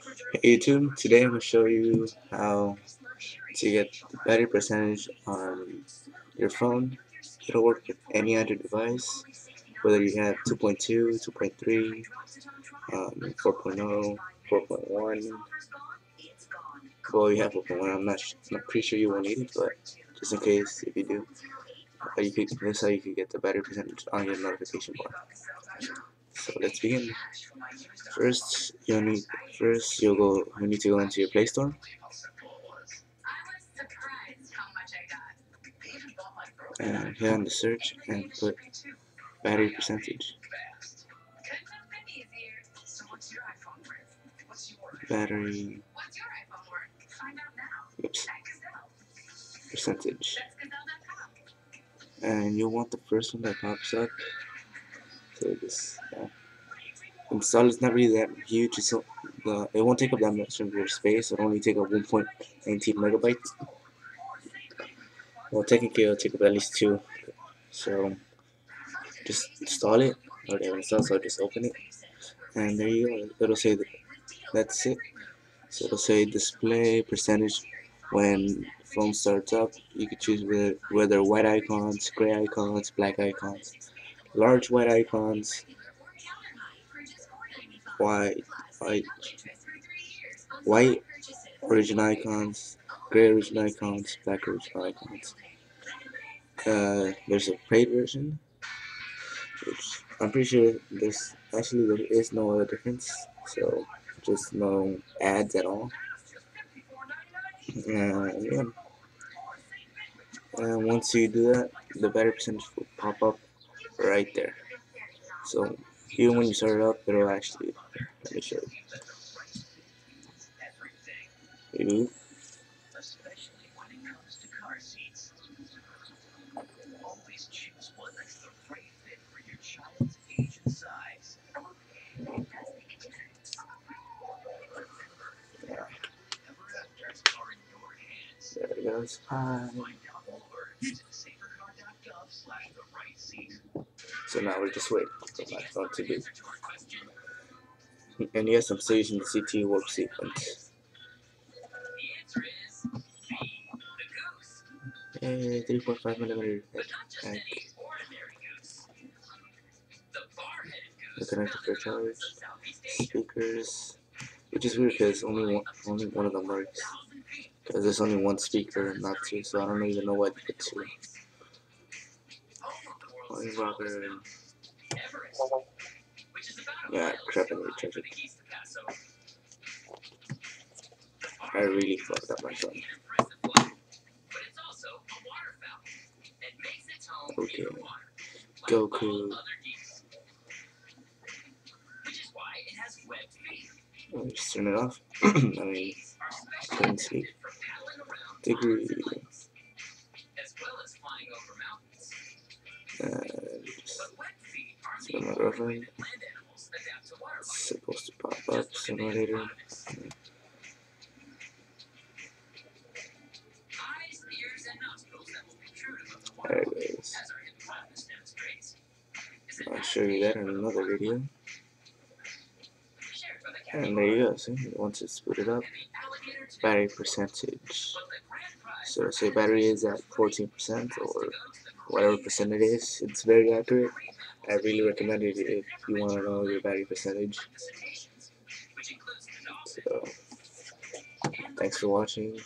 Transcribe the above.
Hey YouTube, today I'm going to show you how to get the battery percentage on your phone. It'll work with any other device, whether you have 2.2, 2.3, um, 4.0, 4.1. Well, you have 4.1. I'm not, not pretty sure you won't need it, but just in case if you do, you could, this is how you can get the better percentage on your notification bar. So let's begin. First, you'll need first you'll go you need to go into your Play Store. And hit on the search and put battery percentage. Battery oops, percentage. And you'll want the first one that pops up so this yeah. Install is not really that huge. So the uh, it won't take up that much of your space. It'll only take up 1.19 megabytes. Well, technically it'll take up at least two. So just install it. Already have installed, so just open it. And there you go. It'll say that that's it. So it'll say display percentage when phone starts up. You can choose whether, whether white icons, gray icons, black icons large white icons, white, white, white origin icons, gray origin icons, black origin icons. Uh, there's a paid version, which I'm pretty sure there's actually there is no other difference, so just no ads at all. Uh, yeah. And once you do that, the battery percentage will pop up right there. So even when you start it up, it'll actually, let me show you. You There it goes. Hi. So now we're just waiting for my phone to boot. And yes, I'm still using the CT warp sequence. Hey, eh, 3.5 millimeter head The connector for charge. Speakers. Which is weird because only one, only one of them works. Because there's only one speaker, not two, so I don't even know why they put two. Line rocker. Yeah, crap, need to. I really fucked up my phone. Okay. Goku. Let me just turn it off. I mean, couldn't speak. Degree. Supposed to pop up sooner or later. There it is. I'll show you that in another video. And there you go, see, once it's booted up, battery percentage. So say battery is at 14% or whatever percent it is, it's very accurate. I really recommend it if you want to know your battery percentage. So, thanks for watching.